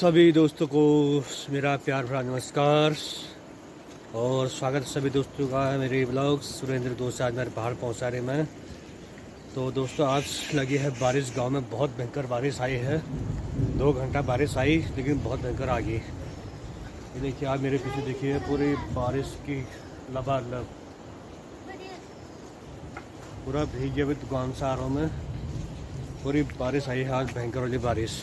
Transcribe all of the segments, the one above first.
सभी दोस्तों को मेरा प्यार भरा नमस्कार और स्वागत सभी दोस्तों का है मेरे ब्लॉग सुरेंद्र दोस्त आज मेरे बाहर पहुँचा रहे मैं। तो दोस्तों, आज लगी है बारिश गाँव में। बहुत भयंकर बारिश आई है। दो घंटा बारिश आई, लेकिन बहुत भयंकर आ गई देखिए, आप मेरे पीछे देखिए, पूरी बारिश की लबालब। पूरा भीगे हुए दुकान से आ रहा हूँ मैं। पूरी बारिश आई है आज, भयंकर वाली बारिश।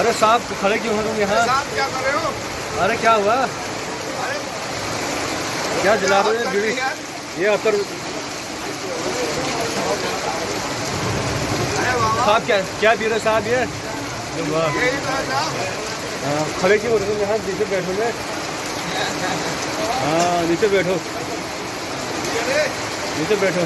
अरे साहब, खड़े क्यों हो तुम यहाँ? क्या कर रहे हो अरे क्या हुआ? क्या जला रहे हो ये अतर साहब, क्या क्या पी रहे साहब ये? वाह। है हाँ, खड़े क्यों हो रहे हो? यहाँ नीचे बैठो मैं हाँ नीचे बैठो। नीचे बैठो।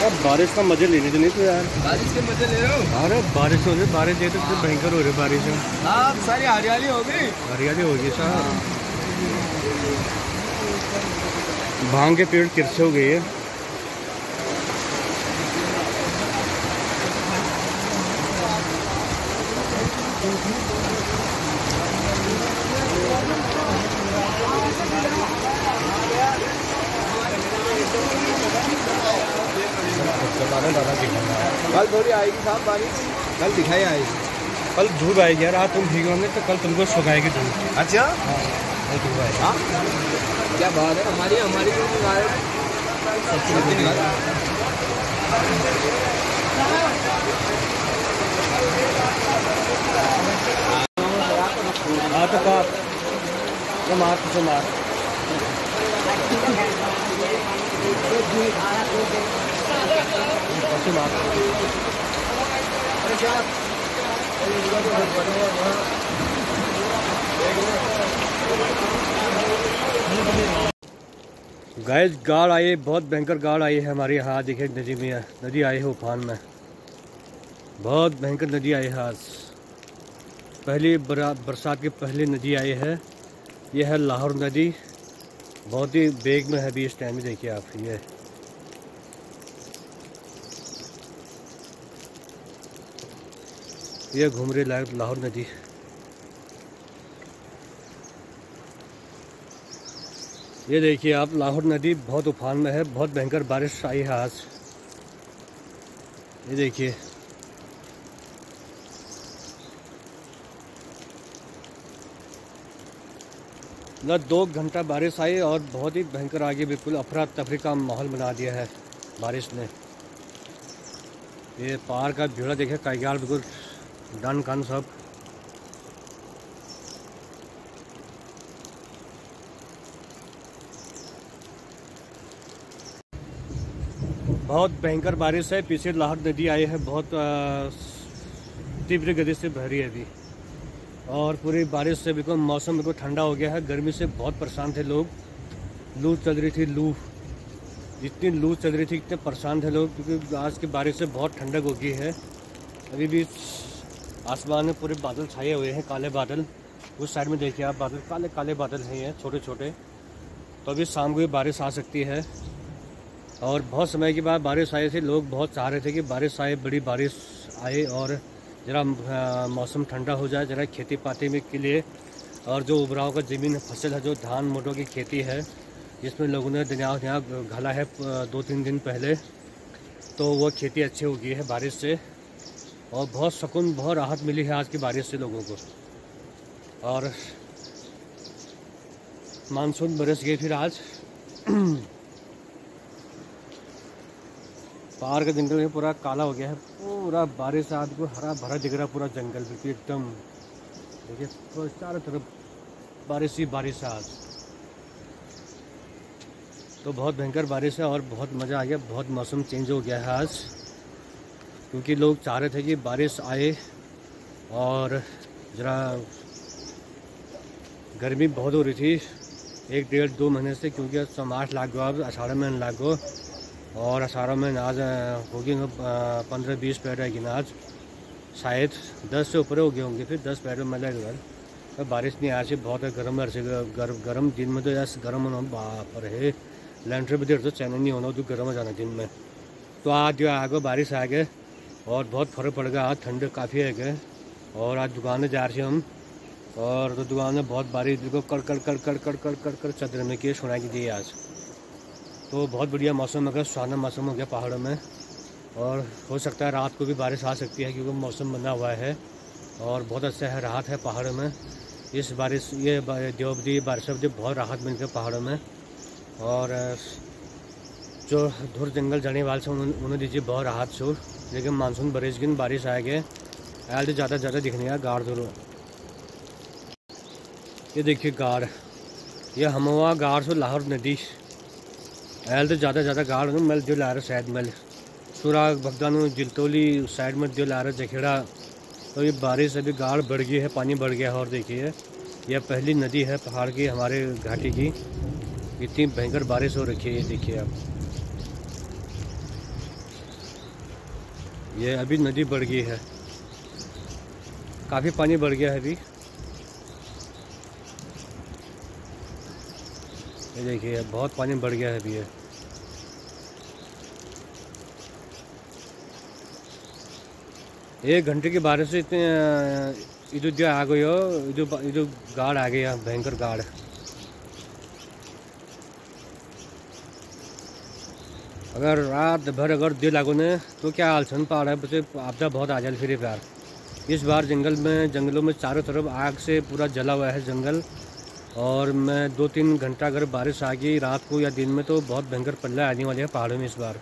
यार बारिश का मज़े लेने नहीं तो यार। बारिश के मज़े ले रहे हो? अरे बारिश हो रही बारिश देख तो फिर भयंकर हो रही बारिश। है साहब सारी हरियाली हो गई। हरियाली होगी साहब भाँग के पेड़ किरसे हो गए है कल थोड़ी आएगी साहब बारिश। कल दिखाई आएगी। कल धूप आएगी यार आज तुम ठीक होंगे तो कल तुमको सुखाएगी धूप। अच्छा? कल धूप आएगी। हाँ? क्या बात है हमारी हमारी क्यों नहीं मार गैस गाड़ आई बहुत भयंकर गाड़ आई है हमारे यहाँ। देखिए नदी में, नदी आई है उफान में। बहुत भयंकर नदी आई है आज। पहली बरा, बरसात की पहली नदी आई है। यह है लाहौर नदी। बहुत ही बेग में है अभी इस टाइम देखिए आप, ये। ये घूम रही लाहौर लाहौर नदी। ये देखिए आप, लाहौर नदी बहुत उफान में है, बहुत भयंकर बारिश आई है आज। ये देखिए। न दो घंटा बारिश आई और बहुत ही भयंकर आगे बिल्कुल अफरा तफरी का माहौल बना दिया है बारिश ने। ये पहाड़ का भीड़ा देखे कैगार बिल्कुल डन कन सब। बहुत भयंकर बारिश है, पीछे लाहौर नदी आई है, बहुत तीव्र गति से बह रही है अभी। और पूरी बारिश से बिल्कुल मौसम बिल्कुल ठंडा हो गया है। गर्मी से बहुत परेशान थे लोग। लू चल रही थी, लू। जितनी लू चल रही थी, इतने परेशान थे लोग, क्योंकि आज की बारिश से बहुत ठंडक हो गई है। अभी भी आसमान में पूरे बादल छाए हुए हैं, काले बादल। उस साइड में देखिए आप, बादल काले काले बादल हैं ये छोटे छोटे तो अभी शाम को भी बारिश आ सकती है। और बहुत समय के बाद बारिश आई थी, लोग बहुत चाह रहे थे कि बारिश आए, बड़ी बारिश आए और ज़रा मौसम ठंडा हो जाए, ज़रा खेती पाती में के लिए, और जो उबराव का ज़मीन फ़सल है, जो धान मोटों की खेती है, जिसमें लोगों ने दरिया यहाँ घाला है दो तीन दिन पहले तो वो खेती अच्छी हो गई है बारिश से, और बहुत सुकून, बहुत राहत मिली है आज की बारिश से लोगों को। और मानसून बरस गई फिर आज। पहाड़ का जंगल पूरा काला हो गया है पूरा बारिश आज को हरा भरा दिख रहा पूरा जंगल बिल्कुल एकदम। देखिए तो चारों तरफ़ बारिश ही बारिश आज। तो बहुत भयंकर बारिश है और बहुत मज़ा आ गया, बहुत मौसम चेंज हो गया है आज। क्योंकि लोग चाह रहे थे कि बारिश आए और ज़रा गर्मी बहुत हो रही थी एक डेढ़ दो महीने से, क्योंकि समाट लाग गो, अब अषाढ़ में लाग। और अषाढ़ में नाज होगी पंद्रह बीस पैर रहेगी नाज। शायद दस से ऊपर हो गए होंगे, फिर दस पैर में लगेगा तो बारिश नहीं आ बहुत है गर्म ऐसे गर्म गर्म दिन में तो यार गर्म होना बाप रहे लैंटर भी देर तो चैनल नहीं होना तो गर्म हो जाना दिन में। तो आज जो आगे बारिश आ गए और बहुत फ़र्क पड़ गया, आज ठंड काफ़ी है गए और आज दुकान जा रहे हम, और तो दुकान में बहुत बारिश, देखो, कड़ कड़ कड़ कड़ कड़ कड़ कड़ कड़ चदर में किए, सुनाई दी आज। तो बहुत बढ़िया मौसम अगर सुहाना मौसम हो गया पहाड़ों में। और हो सकता है रात को भी बारिश आ सकती है क्योंकि मौसम बना हुआ है और बहुत अच्छा है राहत है पहाड़ों में। इस बारिश, ये देवदी बारिश अवधि बहुत राहत मिलती है पहाड़ों में। और, जो धुर जंगल जाने वाले से उन्होंने दीजिए बहुत राहत छो लेकिन मानसून बरिश गिन बारिश आए गए ऐल तो ज़्यादा ज़्यादा दिखने का गाड़ दूर ये देखिए गाड़ ये हमवा गाड़ से लाहौर नदी ਐਲ ਤੇ ਜ਼ਿਆਦਾ ਜ਼ਿਆਦਾ ਗਾਲ ਨੂੰ ਮਿਲ ਦਿਓ ਲਾ रहा शायद मिल सुराग भगदानू जिलतोली साइड में दिल आ रहा जखेड़ा तो ये बारिश अभी गाड़ बढ़ गई है पानी बढ़ गया है और देखिए यह पहली नदी है पहाड़ की हमारे घाटी की इतनी भयंकर बारिश हो रखी है ये देखिए आप ये अभी नदी बढ़ गई है काफ़ी पानी बढ़ गया है अभी ये देखिए बहुत पानी बढ़ गया है अभी ये एक घंटे की बारिश से इतने इधर जो आ गई हो, इधर इधर गाड़ आ गया, भयंकर गाड़ अगर रात भर अगर दिल लागो ने तो क्या आलसन पहाड़ है? बच्चे आपदा बहुत आ जाए फिर प्यार। इस बार जंगल में, जंगलों में चारों तरफ़ आग से पूरा जला हुआ है जंगल। और मैं दो तीन घंटा अगर बारिश आ गई रात को या दिन में तो बहुत भयंकर पल्ला आने वाले हैं पहाड़ों में इस बार।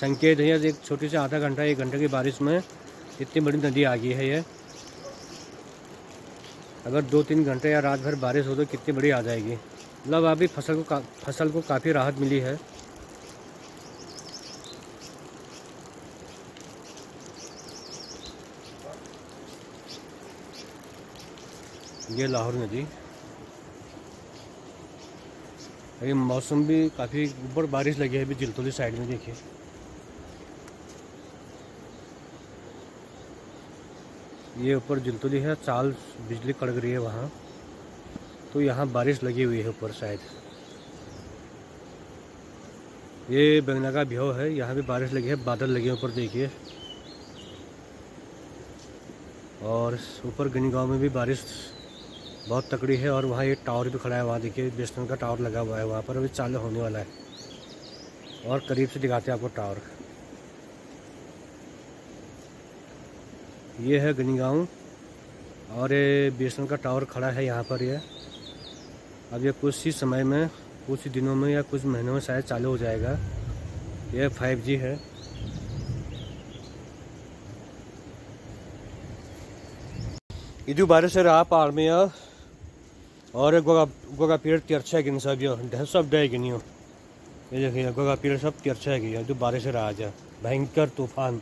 संकेत है एक छोटी से आधा घंटा, एक घंटे की बारिश में इतनी बड़ी नदी आ गई है ये। अगर दो तीन घंटे या रात भर बारिश हो तो कितनी बड़ी आ जाएगी। मतलब अभी फ़सल को फ़सल को काफ़ी राहत मिली है। ये लाहौर नदी। ये मौसम भी काफ़ी, ऊपर बारिश लगी है अभी जिलतोली साइड में, देखिए। ये ऊपर जिलतुली है, चाल बिजली कड़क रही है वहाँ। तो यहाँ बारिश लगी हुई है ऊपर शायद। ये बंगला का भ्यो है, यहाँ भी बारिश लगी है, बादल लगे ऊपर देखिए। और ऊपर गनी गाँव में भी बारिश बहुत तकड़ी है और वहाँ ये टावर भी खड़ा है, वहाँ देखिए, बेस्टन का टावर लगा हुआ है वहाँ पर, अभी चालू होने वाला है। और करीब से दिखाते हैं आपको टावर। ये है गनी गाँव और ये बी का टावर खड़ा है यहाँ पर ये। अब ये कुछ ही समय में, कुछ ही दिनों में या कुछ महीनों में शायद चालू हो जाएगा। ये 5G है। से रहा पहाड़ में यार और गोगा गोगा पेड़ तिरछा गिन सब यो सब डे गिनी ये देखिए, गोगा पेड़ सब तिरछा है गया जो बारिश से रहा जा। भयंकर तूफ़ान।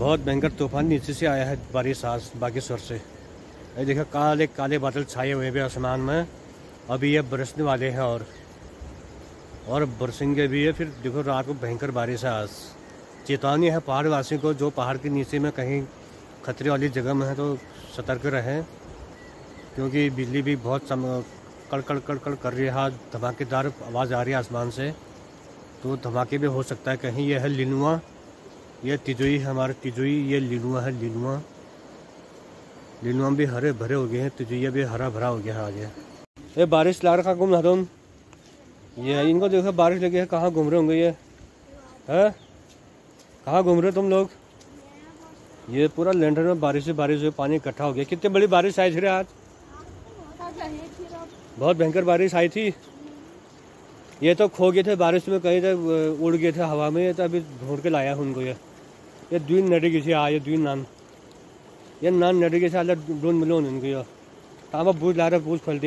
बहुत भयंकर तूफ़ान नीचे से आया है बारिश आज बागेश्वर से। ये देखो काले काले बादल छाए हुए भी आसमान में। अभी ये बरसने वाले हैं और और बरसेंगे भी है। फिर देखो रात को भयंकर बारिश है आज। चेतावनी है पहाड़ वासियों को जो पहाड़ के नीचे में कहीं खतरे वाली जगह में है तो सतर्क रहें। क्योंकि बिजली भी बहुत सम कड़ कड़ कड़ कड़ कर रही है। हाँ, धमाकेदार आवाज़ आ रही है आसमान से। तो धमाके भी हो सकता है कहीं यह है लिनुआ। ये तिजोई हमारे तिजोई ये लिनुआ है लिनुआ। लिनुआ भी हरे भरे हो गए हैं तिजोई भी हरा भरा हो गया है आगे ये बारिश ला रखा घूम तुम। ये इनको देखो बारिश लगी है, कहाँ घूम रहे होंगे ये? है? कहाँ घूम रहे हो तुम लोग? ये पूरा लैंडर में बारिश से बारिश हुई, पानी इकट्ठा हो गया। कितनी बड़ी बारिश आई थी आज? बहुत भयंकर बारिश आई थी। ये तो खो गए थे बारिश में, कहीं थे उड़ गए थे हवा में, ये तो अभी ढूंढ के लाया उनको ये। ये दुई नडी किसी आ ये द्वीन नान। ये नान नडी किसी आला दोन मिलो उनको यो। तामा बुझ ला बुझ खोल